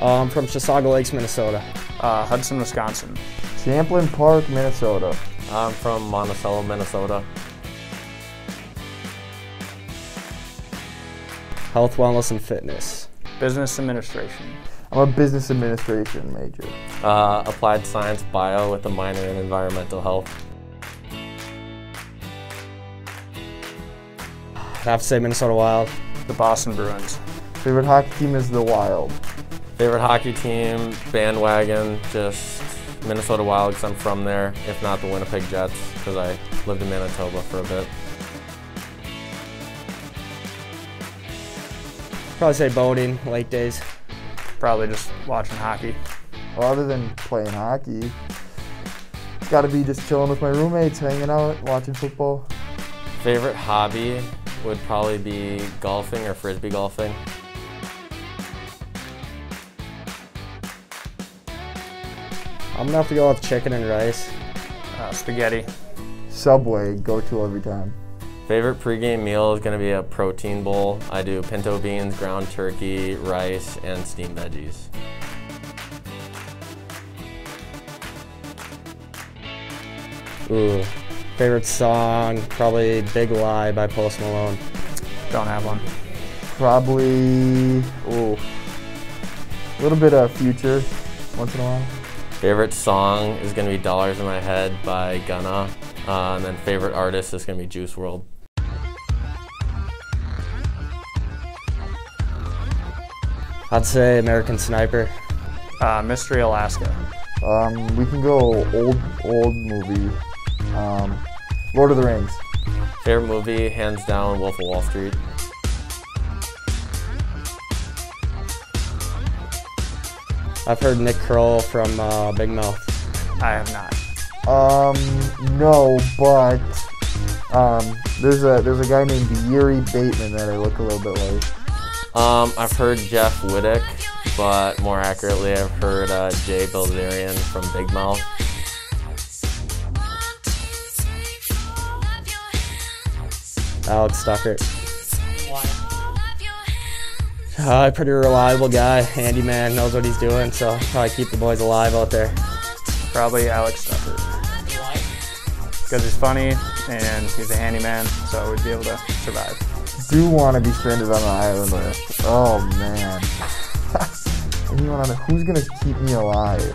I'm from Chisago Lakes, Minnesota. Uh, Hudson, Wisconsin. Champlin Park, Minnesota. I'm from Monticello, Minnesota. Health, wellness, and fitness. Business administration. I'm a business administration major. Uh, applied science bio with a minor in environmental health. I'd have to say Minnesota Wild. The Boston Bruins. Favorite hockey team is the Wild. Favorite hockey team, bandwagon, just Minnesota Wild because I'm from there. If not, the Winnipeg Jets because I lived in Manitoba for a bit. Probably say boating, late days. Probably just watching hockey. Well, other than playing hockey, it's got to be just chilling with my roommates, hanging out, watching football. Favorite hobby would probably be golfing or frisbee golfing. I'm gonna have to go with chicken and rice. Uh, spaghetti. Subway, go to every time. Favorite pregame meal is going to be a protein bowl. I do pinto beans, ground turkey, rice, and steamed veggies. Ooh. Favorite song, probably Big Lie by Post Malone. Don't have one. Probably, oh, a little bit of future once in a while. Favorite song is going to be Dollars in My Head by Gunna. Uh, and then favorite artist is going to be Juice WRLD. I'd say American Sniper. Uh, Mystery Alaska. Um, we can go old, old movie. Um, Lord of the Rings. Favorite movie, hands down, Wolf of Wall Street. I've heard Nick Kroll from uh, Big Mouth. I have not. Um, no, but um, there's a there's a guy named Yuri Bateman that I look a little bit like. Um, I've heard Jeff Wittek, but more accurately, I've heard uh, Jay Bilzerian from Big Mouth. Alex Stuckert. Uh, pretty reliable guy, handyman, knows what he's doing, so probably keep the boys alive out there. Probably Alex Stucker. Because he's funny and he's a handyman, so we'd be able to survive. Do want to be stranded on an island with? Oh man. Anyone on it? Who's gonna keep me alive?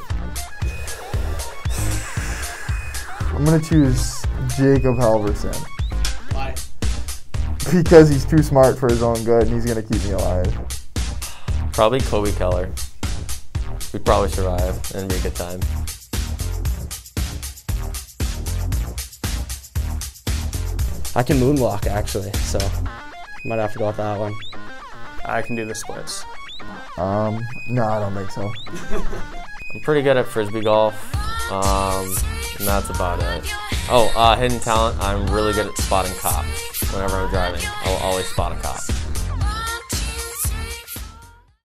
I'm gonna choose Jacob Halverson. Why? Because he's too smart for his own good and he's gonna keep me alive. Probably Kobe Keller. We'd probably survive and be a good time. I can moonwalk actually, so might have to go with that one. I can do the splits. Um, no, I don't think so. I'm pretty good at frisbee golf, um, and that's about it. Oh, uh, hidden talent. I'm really good at spotting cops. Whenever I'm driving, I'll always spot a cop.